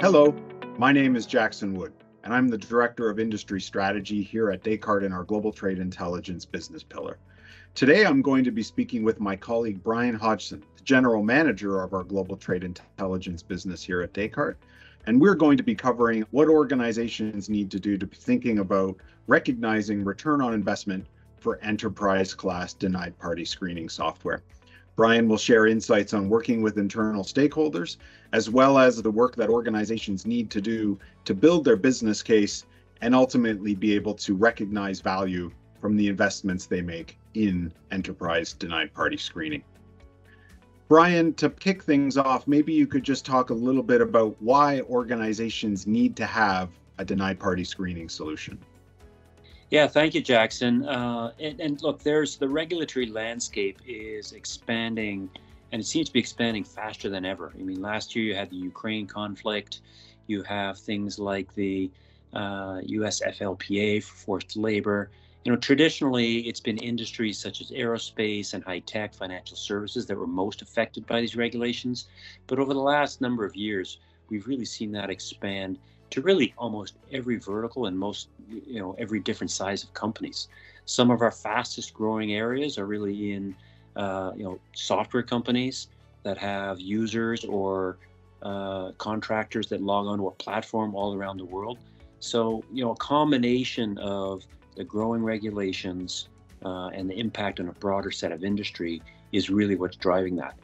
Hello, my name is Jackson Wood, and I'm the Director of Industry Strategy here at Descartes in our Global Trade Intelligence business pillar. Today, I'm going to be speaking with my colleague Brian Hodgson, the General Manager of our Global Trade Intelligence business here at Descartes. And we're going to be covering what organizations need to do to be thinking about recognizing return on investment for enterprise class denied party screening software. Brian will share insights on working with internal stakeholders, as well as the work that organizations need to do to build their business case and ultimately be able to recognize value from the investments they make in enterprise denied party screening. Brian, to kick things off, maybe you could just talk a little bit about why organizations need to have a denied party screening solution. Yeah, thank you, Jackson. Uh, and, and, look, there's the regulatory landscape is expanding, and it seems to be expanding faster than ever. I mean, last year you had the Ukraine conflict, you have things like the uh, U.S. FLPA for forced labor. You know, traditionally it's been industries such as aerospace and high tech, financial services that were most affected by these regulations. But over the last number of years, we've really seen that expand to really almost every vertical and most you know every different size of companies. Some of our fastest growing areas are really in uh, you know software companies that have users or uh, contractors that log onto a platform all around the world. So you know a combination of the growing regulations uh, and the impact on a broader set of industry is really what's driving that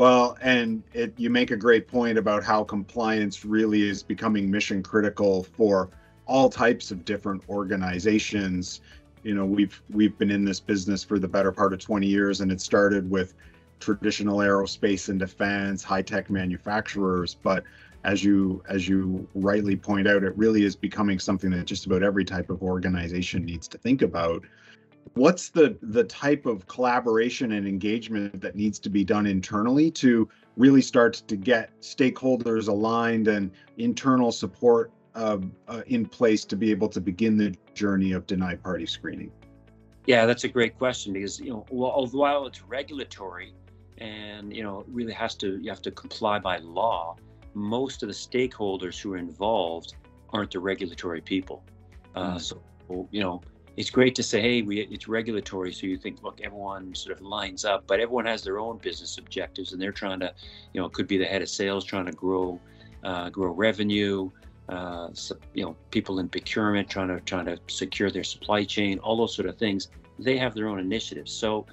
well, and it, you make a great point about how compliance really is becoming mission critical for all types of different organizations. You know, we've we've been in this business for the better part of 20 years, and it started with traditional aerospace and defense, high tech manufacturers, but as you as you rightly point out, it really is becoming something that just about every type of organization needs to think about what's the the type of collaboration and engagement that needs to be done internally to really start to get stakeholders aligned and internal support uh, uh, in place to be able to begin the journey of denied party screening yeah that's a great question because you know while it's regulatory and you know really has to you have to comply by law most of the stakeholders who are involved aren't the regulatory people uh, mm. so you know it's great to say, hey, we, it's regulatory, so you think, look, everyone sort of lines up, but everyone has their own business objectives, and they're trying to, you know, it could be the head of sales trying to grow, uh, grow revenue, uh, so, you know, people in procurement trying to trying to secure their supply chain, all those sort of things. They have their own initiatives. So,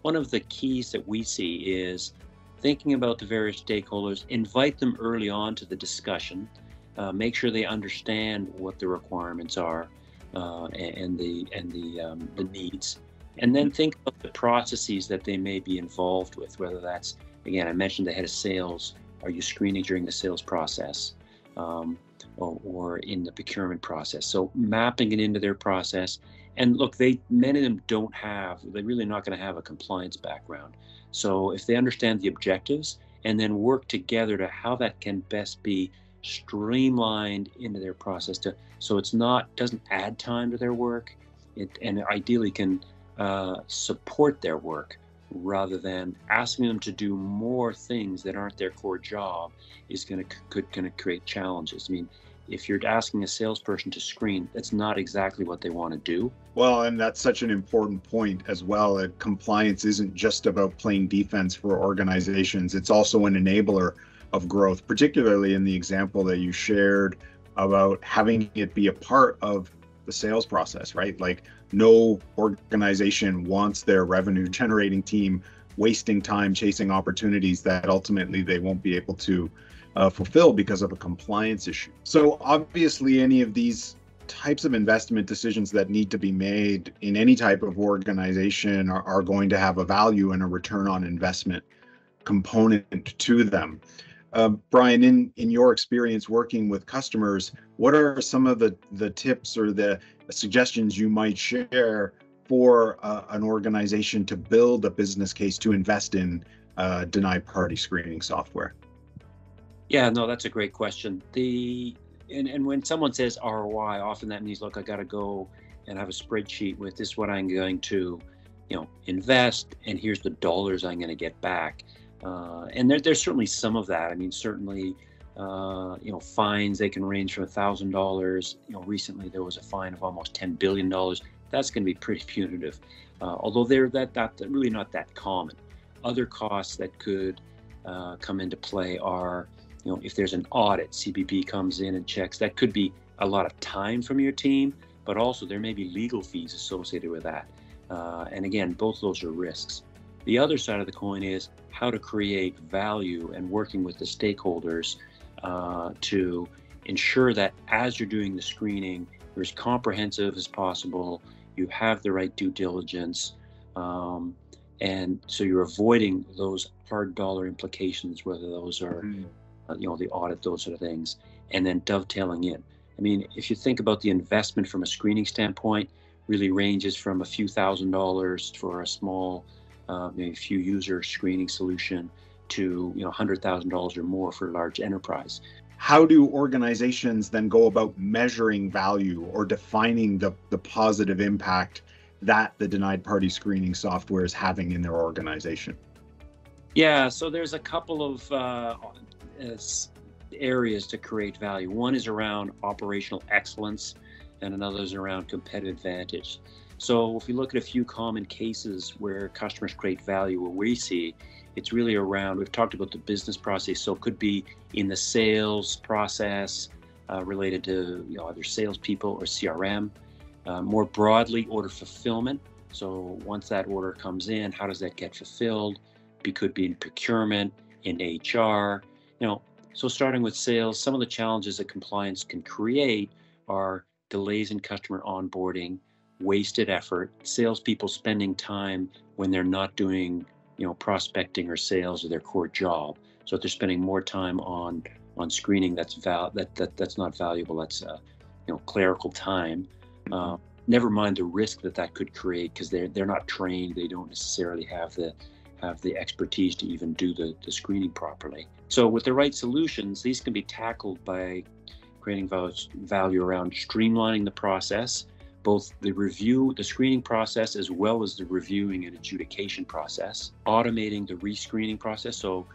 one of the keys that we see is thinking about the various stakeholders, invite them early on to the discussion, uh, make sure they understand what the requirements are uh, and the and the um, the needs, and then think of the processes that they may be involved with. Whether that's again, I mentioned the head of sales. Are you screening during the sales process, um, or, or in the procurement process? So mapping it into their process. And look, they many of them don't have. They're really not going to have a compliance background. So if they understand the objectives and then work together to how that can best be streamlined into their process to so it's not doesn't add time to their work. It and ideally can uh, support their work rather than asking them to do more things that aren't their core job is going to could going to create challenges. I mean if you're asking a salesperson to screen that's not exactly what they want to do. Well and that's such an important point as well that compliance isn't just about playing defense for organizations. It's also an enabler of growth, particularly in the example that you shared about having it be a part of the sales process, right? Like no organization wants their revenue generating team wasting time chasing opportunities that ultimately they won't be able to uh, fulfill because of a compliance issue. So obviously any of these types of investment decisions that need to be made in any type of organization are, are going to have a value and a return on investment component to them. Uh, Brian, in in your experience working with customers, what are some of the the tips or the suggestions you might share for uh, an organization to build a business case to invest in uh, denied party screening software? Yeah, no, that's a great question. The and, and when someone says ROI, often that means look, I got to go and have a spreadsheet with this is what I'm going to, you know, invest, and here's the dollars I'm going to get back. Uh, and there, there's certainly some of that. I mean, certainly Uh, you know, fines they can range from thousand dollars. You know, recently there was a fine of almost ten billion dollars. That's going to be pretty punitive, uh, although they're that that really not that common. Other costs that could uh, come into play are, you know, if there's an audit, CBP comes in and checks. That could be a lot of time from your team, but also there may be legal fees associated with that. Uh, and again, both those are risks. The other side of the coin is how to create value and working with the stakeholders uh, to ensure that as you're doing the screening, you're as comprehensive as possible, you have the right due diligence, um, and so you're avoiding those hard dollar implications, whether those are, mm. uh, you know, the audit, those sort of things, and then dovetailing in. I mean, if you think about the investment from a screening standpoint, really ranges from a few thousand dollars for a small, uh, maybe few user screening solution to you know hundred thousand dollars or more for a large enterprise. How do organizations then go about measuring value or defining the, the positive impact that the denied party screening software is having in their organization? Yeah, so there's a couple of uh, areas to create value. One is around operational excellence, and another is around competitive advantage. So if we look at a few common cases where customers create value, what we see, it's really around, we've talked about the business process, so it could be in the sales process uh, related to you know, either salespeople or CRM. Uh, more broadly, order fulfillment. So once that order comes in, how does that get fulfilled? It could be in procurement, in HR. You know, so starting with sales, some of the challenges that compliance can create are delays in customer onboarding, wasted effort, salespeople spending time when they're not doing, you know, prospecting or sales or their core job. So if they're spending more time on on screening, that's val that, that that's not valuable. That's uh, you know clerical time. Uh, never mind the risk that that could create because they're they're not trained. They don't necessarily have the have the expertise to even do the, the screening properly. So with the right solutions, these can be tackled by creating value around streamlining the process, both the review, the screening process, as well as the reviewing and adjudication process, automating the rescreening process. So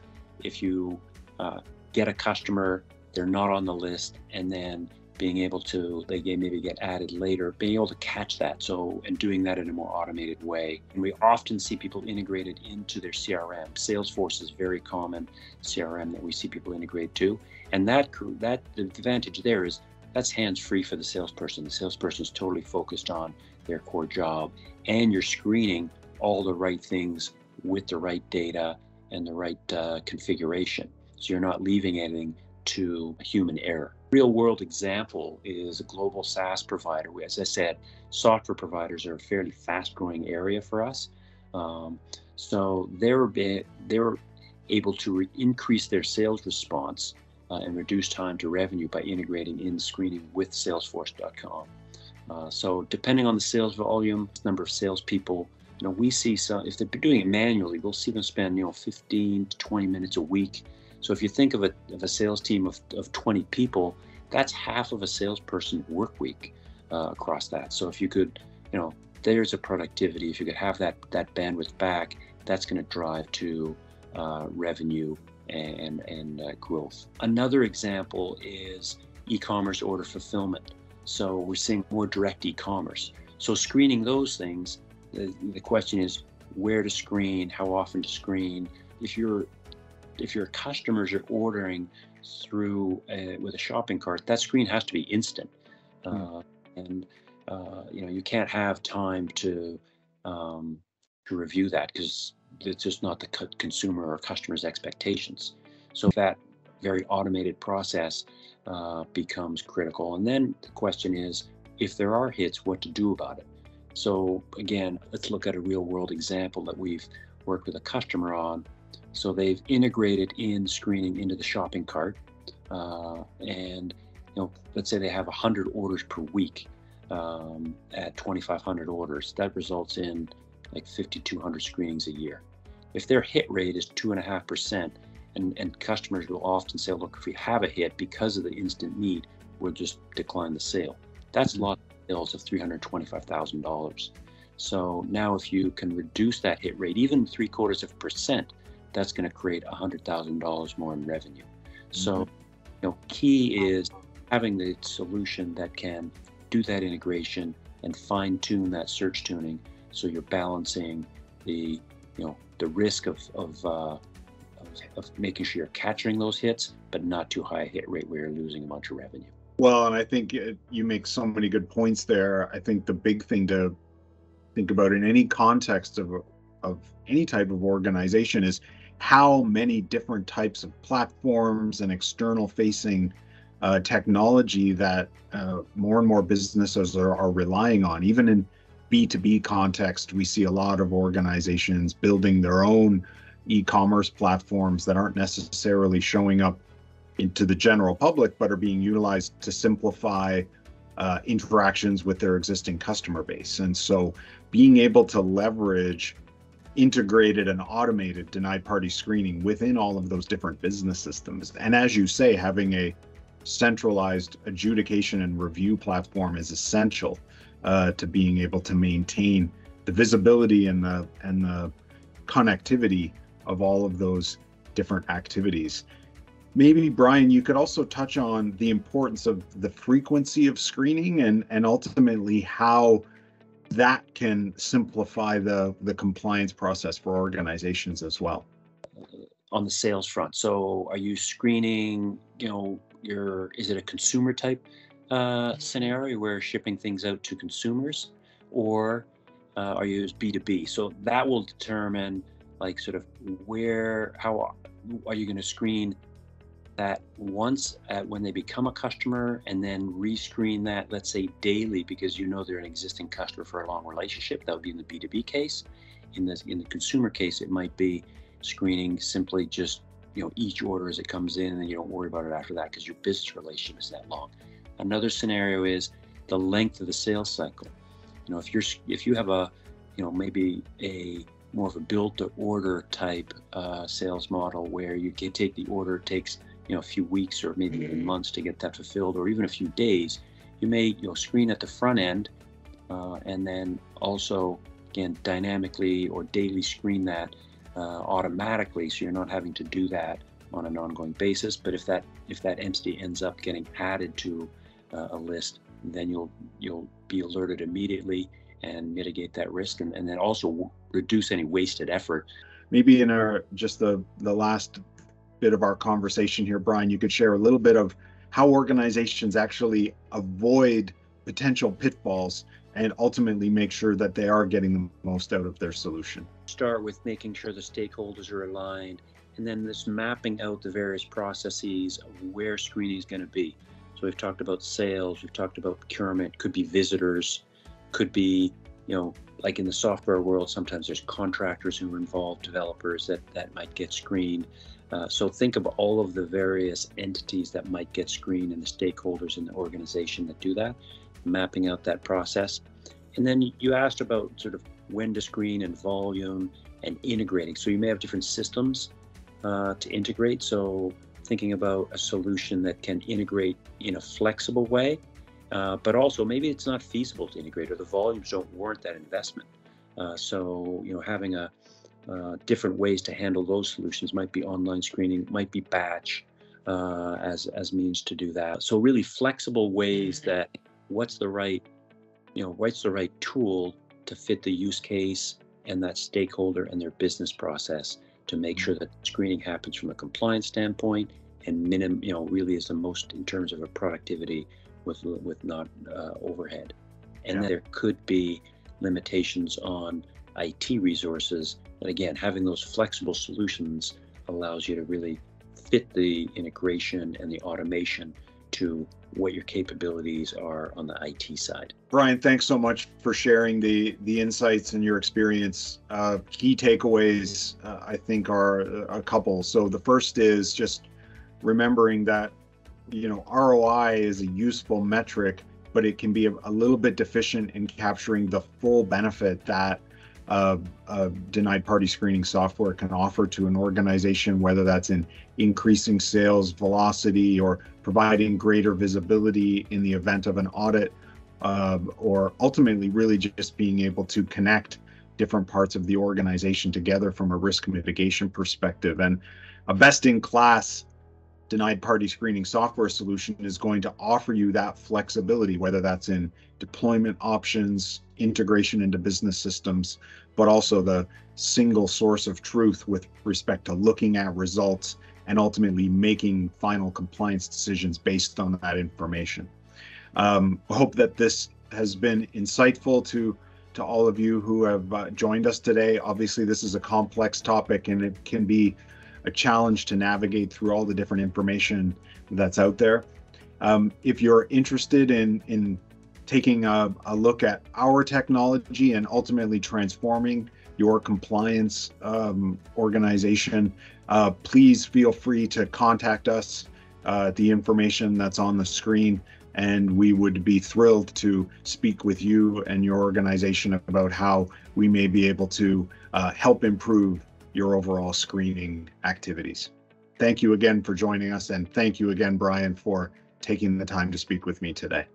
if you uh, get a customer, they're not on the list, and then being able to they maybe get added later being able to catch that so and doing that in a more automated way. And we often see people integrated into their crm salesforce is very common crm that we see people integrate to. And that that the advantage there is that's hands free for the salesperson the salesperson is totally focused on their core job and you're screening all the right things with the right data and the right uh, configuration so you're not leaving anything to human error real world example is a global SaaS provider. As I said, software providers are a fairly fast growing area for us. Um, so they're, they're able to re- increase their sales response uh, and reduce time to revenue by integrating in screening with Salesforce.com. Uh, so depending on the sales volume, number of salespeople, you know, we see some, if they're doing it manually, we'll see them spend, you know, 15 to 20 minutes a week so if you think of a, of a sales team of, of 20 people, that's half of a salesperson work week uh, across that. So if you could, you know, there's a productivity. If you could have that that bandwidth back, that's going to drive to uh, revenue and and uh, growth. Another example is e-commerce order fulfillment. So we're seeing more direct e-commerce. So screening those things, the, the question is where to screen, how often to screen. If you're if your customers are ordering through a, with a shopping cart, that screen has to be instant, mm. uh, and uh, you know you can't have time to um, to review that because it's just not the consumer or customer's expectations. So that very automated process uh, becomes critical. And then the question is, if there are hits, what to do about it. So again, let's look at a real world example that we've worked with a customer on so they've integrated in screening into the shopping cart, uh, and you know, let's say they have 100 orders per week um, at 2,500 orders. That results in like 5,200 screenings a year. If their hit rate is two and a half percent, and and customers will often say, look, if we have a hit because of the instant need, we'll just decline the sale. That's mm-hmm. lost sales of $325,000. So now, if you can reduce that hit rate, even three quarters of a percent, that's going to create $100,000 more in revenue. Mm-hmm. So you know, key is having the solution that can do that integration and fine tune that search tuning so you're balancing the you know the risk of of, uh, of, making sure you're capturing those hits but not too high a hit rate where you're losing a bunch of revenue well and i think it, you make so many good points there i think the big thing to think about in any context of of any type of organization is how many different types of platforms and external facing uh, technology that uh, more and more businesses are, are relying on. Even in B2B context, we see a lot of organizations building their own e-commerce platforms that aren't necessarily showing up into the general public, but are being utilized to simplify uh, interactions with their existing customer base. And so being able to leverage integrated and automated denied party screening within all of those different business systems. And as you say, having a centralized adjudication and review platform is essential uh, to being able to maintain the visibility and the and the connectivity of all of those different activities. Maybe Brian, you could also touch on the importance of the frequency of screening and and ultimately how that can simplify the the compliance process for organizations as well on the sales front so are you screening you know your is it a consumer type uh, scenario where shipping things out to consumers or uh, are you b2b so that will determine like sort of where how are you going to screen that once at, when they become a customer and then rescreen that, let's say daily, because you know they're an existing customer for a long relationship. That would be in the B2B case. In the in the consumer case, it might be screening simply just you know each order as it comes in, and you don't worry about it after that because your business relationship is that long. Another scenario is the length of the sales cycle. You know, if you're if you have a you know maybe a more of a build to order type uh, sales model where you can take the order, it takes you know a few weeks or maybe even months to get that fulfilled, or even a few days, you may you know screen at the front end, uh, and then also again dynamically or daily screen that automatically, so you're not having to do that on an ongoing basis. But if that if that entity ends up getting added to uh, a list, then you'll you'll be alerted immediately and mitigate that risk, and, and then also reduce any wasted effort. Maybe in our just the the last bit of our conversation here, Brian, you could share a little bit of how organizations actually avoid potential pitfalls and ultimately make sure that they are getting the most out of their solution. Start with making sure the stakeholders are aligned and then this mapping out the various processes of where screening is going to be. So we've talked about sales, we've talked about procurement, could be visitors, could be, you know, like in the software world, sometimes there's contractors who are involved, developers that, that might get screened. Uh, so think of all of the various entities that might get screened and the stakeholders in the organization that do that, mapping out that process. And then you asked about sort of when to screen and volume and integrating. So you may have different systems uh, to integrate. So thinking about a solution that can integrate in a flexible way, uh, but also maybe it's not feasible to integrate or the volumes don't warrant that investment. Uh, so you know having a uh, different ways to handle those solutions might be online screening, might be batch uh, as as means to do that. So really flexible ways that what's the right, you know, what's the right tool to fit the use case and that stakeholder and their business process to make sure that screening happens from a compliance standpoint and minimum, you know, really is the most in terms of a productivity with with not uh, overhead. And yeah. there could be limitations on IT resources and again, having those flexible solutions allows you to really fit the integration and the automation to what your capabilities are on the IT side. Brian, thanks so much for sharing the the insights and your experience. Uh, key takeaways, uh, I think, are a couple. So the first is just remembering that you know ROI is a useful metric, but it can be a, a little bit deficient in capturing the full benefit that uh, denied party screening software can offer to an organization, whether that's in increasing sales velocity or providing greater visibility in the event of an audit, uh, or ultimately really just being able to connect different parts of the organization together from a risk mitigation perspective. And a best in class denied party screening software solution is going to offer you that flexibility, whether that's in deployment options, integration into business systems, but also the single source of truth with respect to looking at results and ultimately making final compliance decisions based on that information. Um, hope that this has been insightful to to all of you who have uh, joined us today. Obviously, this is a complex topic and it can be a challenge to navigate through all the different information that's out there. Um, if you're interested in in taking a, a, look at our technology and ultimately transforming your compliance um, organization, uh, please feel free to contact us. Uh, the information that's on the screen and we would be thrilled to speak with you and your organization about how we may be able to uh, help improve your overall screening activities. Thank you again for joining us, and thank you again, Brian, for taking the time to speak with me today.